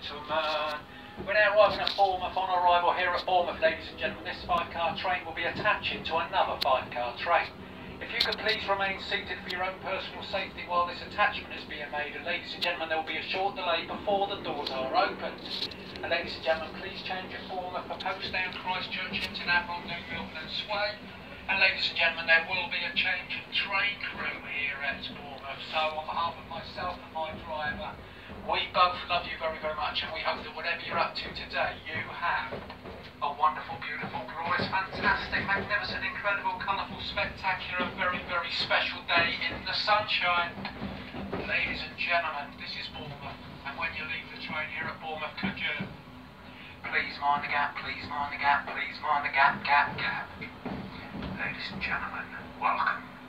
gentlemen. We're now arriving at Bournemouth on arrival here at Bournemouth, ladies and gentlemen. This five-car train will be attaching to another five-car train. If you could please remain seated for your own personal safety while this attachment is being made. And ladies and gentlemen, there will be a short delay before the doors are opened. And ladies and gentlemen, please change at Bournemouth for Pokesdown, Christchurch, Hinton Admiral, New Milton and Sway. And ladies and gentlemen, there will be a change of train crew here at Bournemouth. So on behalf of myself and my driver, we both love you very, very much, and we hope that whatever you're up to today, you have a wonderful, beautiful, glorious, fantastic, magnificent, incredible, colourful, spectacular, very, very special day in the sunshine. Ladies and gentlemen, this is Bournemouth, and when you leave the train here at Bournemouth, could you please mind the gap, please mind the gap, please mind the gap, gap, gap. Ladies and gentlemen, welcome.